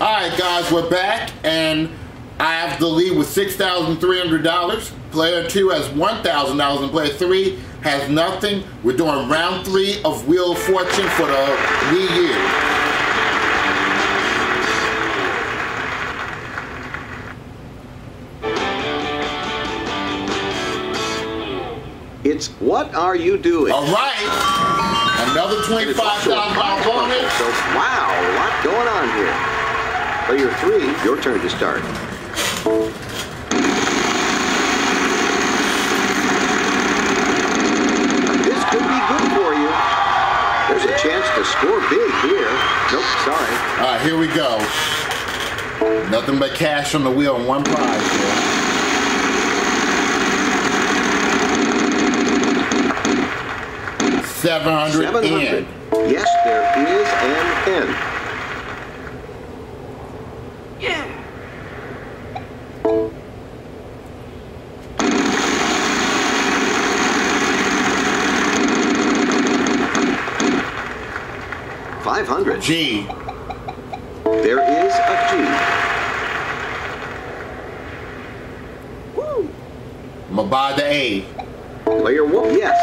All right, guys, we're back, and I have the lead with $6,300. Player two has $1,000, and player three has nothing. We're doing round three of Wheel of Fortune for the Wii U. It's What Are You Doing? All right. Another $25,000 bonus. So, wow, a lot going on here. Player three, your turn to start. This could be good for you. There's a chance to score big here. Nope, sorry. All right, here we go. Nothing but cash on the wheel and one prize here. Seven hundred 700. Yes, there is an N. Five hundred. G. There is a G. Woo. I'm gonna buy the A. Player one. Yes.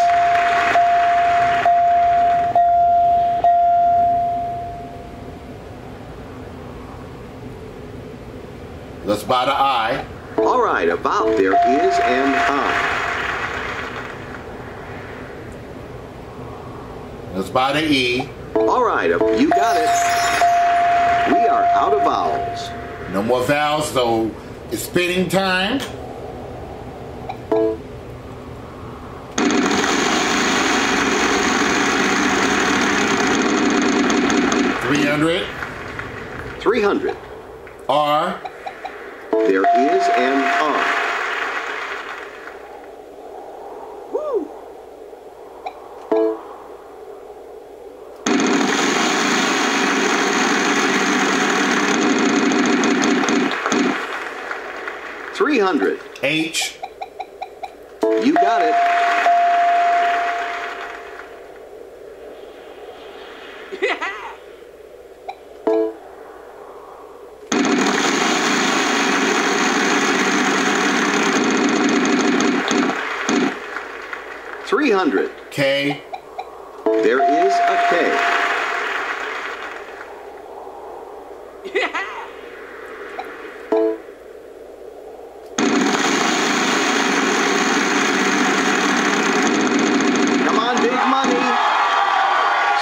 Let's buy the I. All right, about there is an I. Let's buy the E. All right, uh, you got it. We are out of vowels. No more vowels, so it's spinning time. Three hundred. 300. R. 300. H. You got it. Three hundred. K. There is a K. Yeah.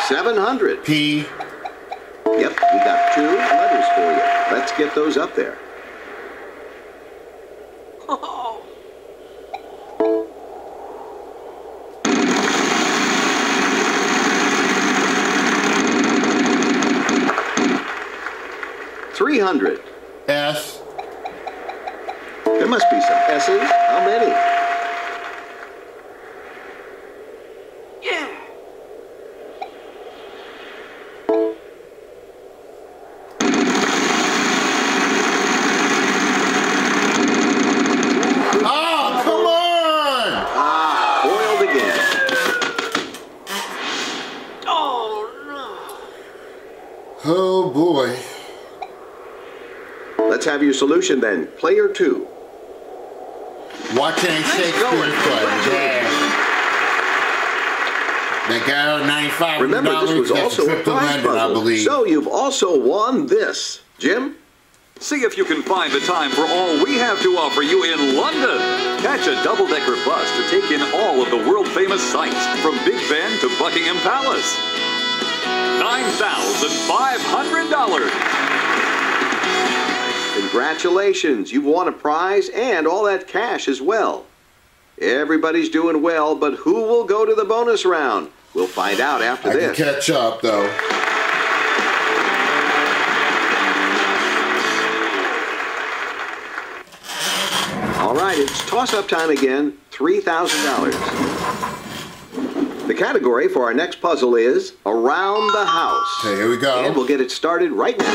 700. P. Yep, we got two letters for you. Let's get those up there. Oh. Three hundred. S. There must be some S's. How many? Oh boy. Let's have your solution then. Player two. Watching a Shakespeare going. play. Yeah. That guy on 95 Remember, this was also a prize London, I puzzle. believe. So you've also won this. Jim? See if you can find the time for all we have to offer you in London. Catch a double-decker bus to take in all of the world-famous sights from Big Ben to Buckingham Palace. $9,500. Congratulations. You've won a prize and all that cash as well. Everybody's doing well, but who will go to the bonus round? We'll find out after I can this. catch up though. All right, it's toss-up time again. $3,000. The category for our next puzzle is Around the House. Okay, here we go. And we'll get it started right now.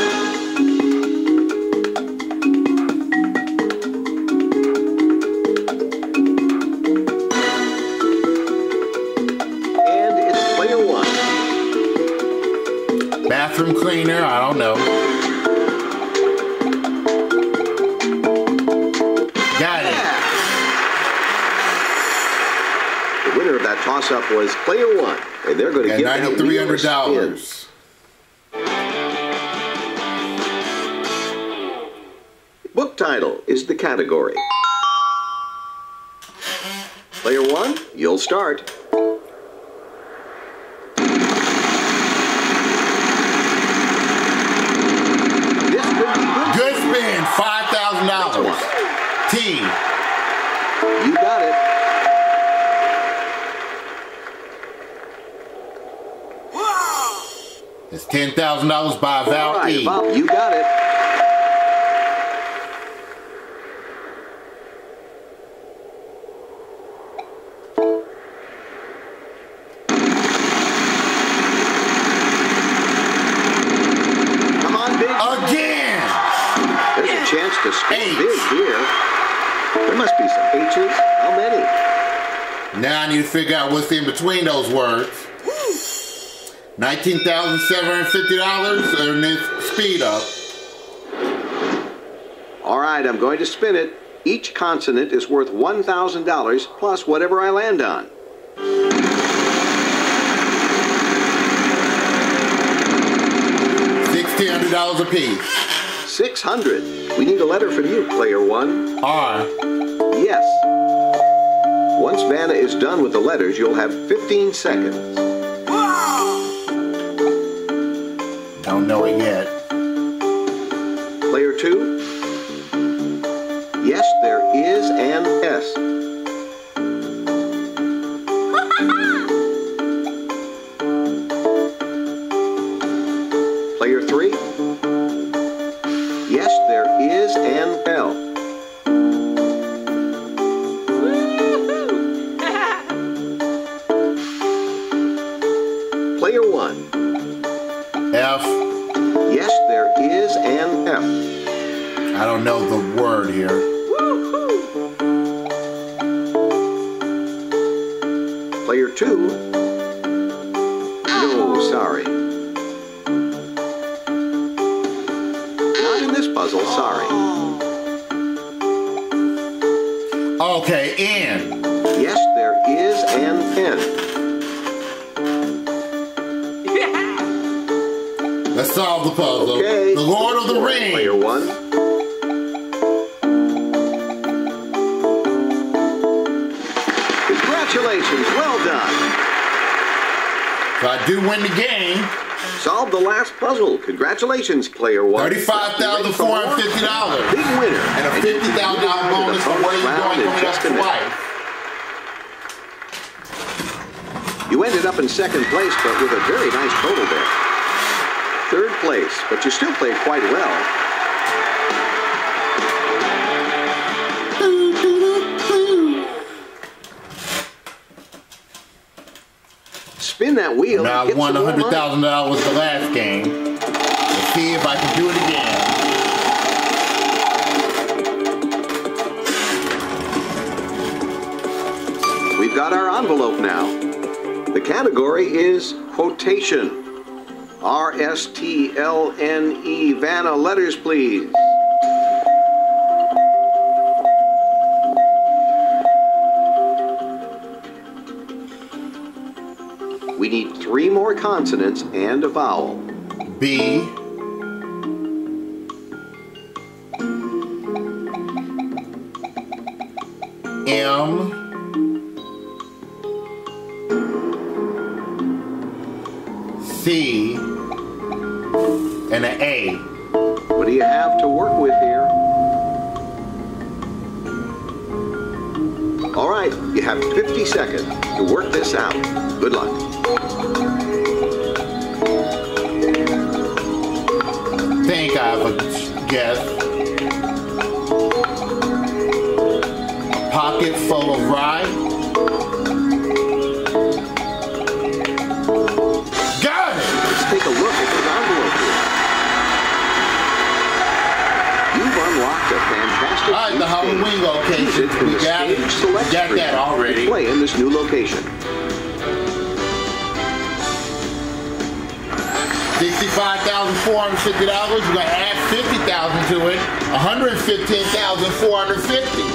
And it's player one. Bathroom cleaner, I don't know. Toss-up was player one, and they're going to get ninety-three hundred dollars. Book title is the category. Player one, you'll start. This could be good. Spin, five thousand $10,000 by Val right, E. Bob, you got it. Come on, big. Again! There's a chance to score big here. There must be some H's. How many? Now I need to figure out what's in between those words. Nineteen thousand seven hundred fifty dollars and this speed up. All right, I'm going to spin it. Each consonant is worth $1,000 plus whatever I land on. Sixteen hundred dollars a piece. 600. We need a letter from you, player one. R. Yes. Once Vanna is done with the letters, you'll have 15 seconds. Don't know it yet. Player two. Yes, there is an S. Player three. Yes, there is an L. Two. No, sorry. Not in this puzzle, sorry. Okay, N. Yes, there is an N. Let's solve the puzzle. Okay. The Lord of the Rings. Player one. Congratulations, well. So I do win the game. Solve the last puzzle. Congratulations, player one. Thirty-five thousand four hundred fifty dollars. Big winner. And a fifty thousand dollar bonus for what are you Round in doing coming up just a minute. twice. You ended up in second place, but with a very nice total there. Third place, but you still played quite well. Spin that wheel. Now I won some more hundred money. thousand dollars the last game. Let's see if I can do it again. We've got our envelope now. The category is quotation. R S T L N E. Vanna, letters, please. We need three more consonants and a vowel. B. M. C. And an A. What do you have to work with here? All right, you have 50 seconds to work this out. Good luck. Think I have a guess. A pocket full of rye. Got it! Let's take a look at this envelope here. You've unlocked a fantastic All right, the Halloween location. We the got it. stage Got that already. Play in this new location. Sixty-five thousand four hundred fifty dollars. We're gonna add fifty thousand to it. One hundred fifteen thousand four hundred fifty.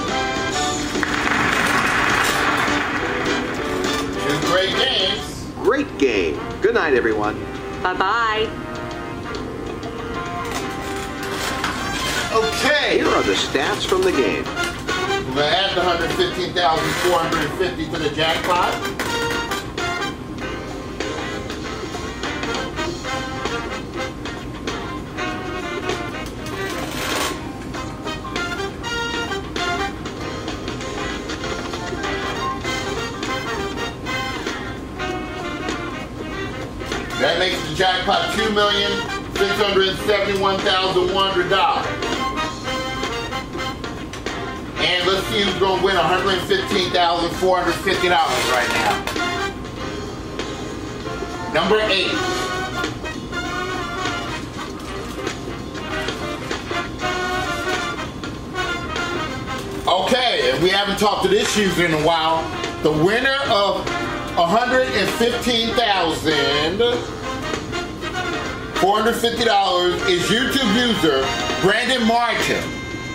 Two great games. Great game. Good night, everyone. Bye bye. Okay. Here are the stats from the game. We're gonna add the 115,450 to the jackpot. Hundred dollars. And let's see who's gonna win $115,450 right now. Number eight. Okay, and we haven't talked to this user in a while. The winner of 115,000 $450 is YouTube user Brandon Martin.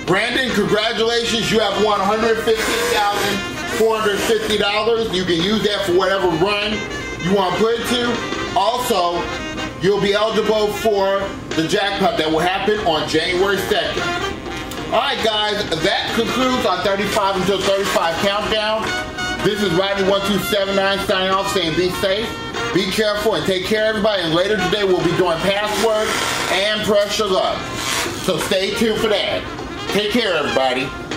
Brandon, congratulations. You have won $115,450. You can use that for whatever run you want to put it to. Also, you'll be eligible for the jackpot that will happen on January 2nd. All right, guys, that concludes our 35 until 35 countdown. This is Rodney1279 signing off saying be safe, be careful, and take care, everybody. And later today, we'll be doing password and Press Your Luck. So stay tuned for that. Take care, everybody.